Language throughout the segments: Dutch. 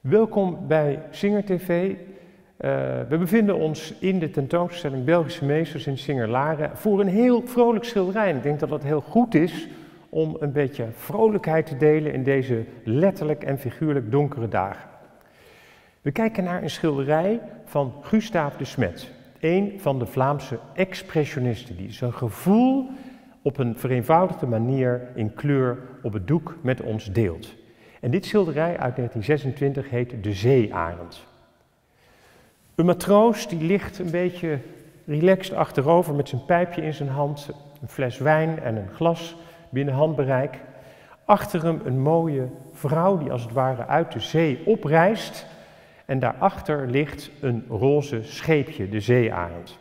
Welkom bij Singer TV. Uh, we bevinden ons in de tentoonstelling Belgische Meesters in Singer-Laren voor een heel vrolijk schilderij. Ik denk dat het heel goed is om een beetje vrolijkheid te delen in deze letterlijk en figuurlijk donkere dagen. We kijken naar een schilderij van Gustaaf de Smet, een van de Vlaamse expressionisten, die zijn gevoel op een vereenvoudigde manier in kleur op het doek met ons deelt. En dit schilderij uit 1926 heet De Zeearend. Een matroos die ligt een beetje relaxed achterover met zijn pijpje in zijn hand, een fles wijn en een glas binnen handbereik. Achter hem een mooie vrouw die als het ware uit de zee oprijst. En daarachter ligt een roze scheepje, de zeearend.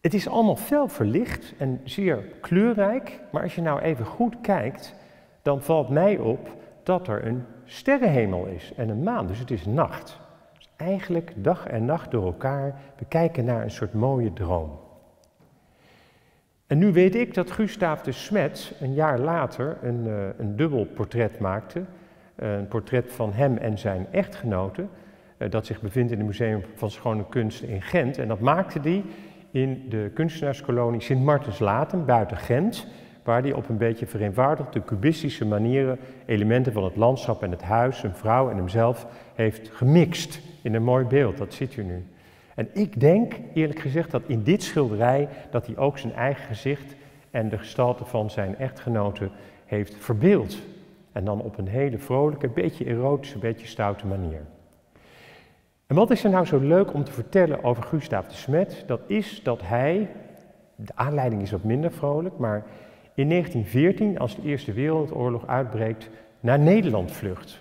Het is allemaal fel verlicht en zeer kleurrijk, maar als je nou even goed kijkt, dan valt mij op dat er een sterrenhemel is en een maan, dus het is nacht. Dus eigenlijk dag en nacht door elkaar, we kijken naar een soort mooie droom. En nu weet ik dat Gustaaf de Smet een jaar later een, uh, een dubbel portret maakte. Uh, een portret van hem en zijn echtgenote, uh, dat zich bevindt in het Museum van Schone Kunsten in Gent. En dat maakte hij in de kunstenaarskolonie Sint Martens-Laten buiten Gent waar hij op een beetje vereenvoudigde, cubistische manieren elementen van het landschap en het huis, een vrouw en hemzelf heeft gemixt in een mooi beeld. Dat ziet u nu. En ik denk eerlijk gezegd dat in dit schilderij dat hij ook zijn eigen gezicht en de gestalte van zijn echtgenote heeft verbeeld. En dan op een hele vrolijke, beetje erotische, beetje stoute manier. En wat is er nou zo leuk om te vertellen over Gustav de Smet? Dat is dat hij, de aanleiding is wat minder vrolijk, maar in 1914, als de Eerste Wereldoorlog uitbreekt, naar Nederland vlucht.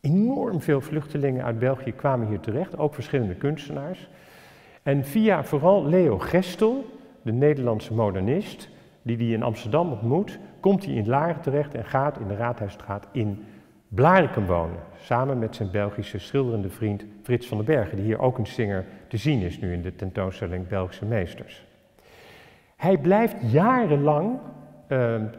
Enorm veel vluchtelingen uit België kwamen hier terecht, ook verschillende kunstenaars. En via vooral Leo Gestel, de Nederlandse modernist, die hij in Amsterdam ontmoet, komt hij in Laren terecht en gaat in de Raadhuisstraat in Blarikum wonen. Samen met zijn Belgische schilderende vriend Frits van den Bergen, die hier ook een zinger te zien is nu in de tentoonstelling Belgische Meesters. Hij blijft jarenlang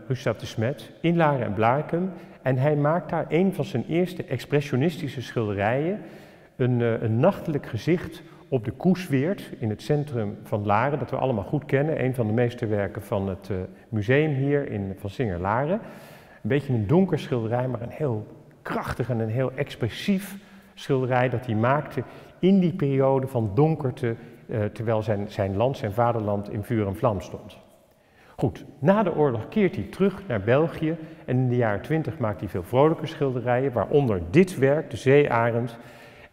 uh, de Smet in Laren en Blarikum. En hij maakt daar een van zijn eerste expressionistische schilderijen. Een, uh, een nachtelijk gezicht op de Koesweert in het centrum van Laren, dat we allemaal goed kennen. Een van de meesterwerken van het uh, museum hier in Van Singer Laren. Een beetje een donker schilderij, maar een heel krachtig en een heel expressief schilderij dat hij maakte in die periode van donkerte, uh, terwijl zijn, zijn land, zijn vaderland in vuur en vlam stond. Goed, na de oorlog keert hij terug naar België en in de jaren twintig maakt hij veel vrolijke schilderijen, waaronder dit werk, de Zeearend.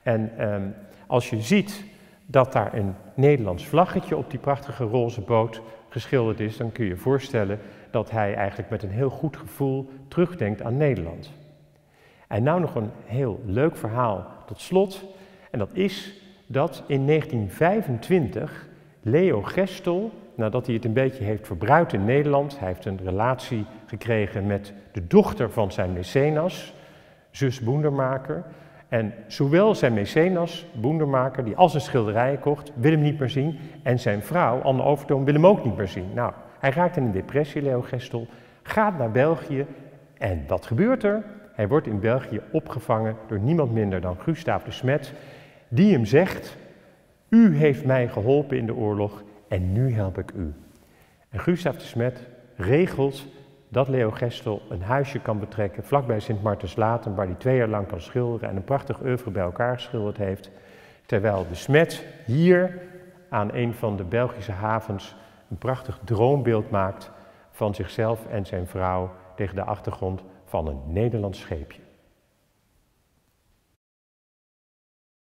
En ehm, als je ziet dat daar een Nederlands vlaggetje op die prachtige roze boot geschilderd is, dan kun je je voorstellen dat hij eigenlijk met een heel goed gevoel terugdenkt aan Nederland. En nou nog een heel leuk verhaal tot slot, en dat is dat in 1925 Leo Gestel nadat hij het een beetje heeft verbruikt in Nederland. Hij heeft een relatie gekregen met de dochter van zijn mecenas, zus Boendermaker. En zowel zijn mecenas, Boendermaker, die al zijn schilderijen kocht, wil hem niet meer zien. En zijn vrouw, Anne Overtoom, wil hem ook niet meer zien. Nou, hij raakt in een depressie, Leo Gestel, gaat naar België. En wat gebeurt er? Hij wordt in België opgevangen door niemand minder dan Gustav de Smet, die hem zegt: U heeft mij geholpen in de oorlog en nu help ik u. En Gustav de Smet regelt dat Leo Gestel een huisje kan betrekken vlakbij Sint Martens-Laten, waar hij twee jaar lang kan schilderen en een prachtig oeuvre bij elkaar geschilderd heeft. Terwijl de Smet hier aan een van de Belgische havens een prachtig droombeeld maakt van zichzelf en zijn vrouw tegen de achtergrond van een Nederlands scheepje.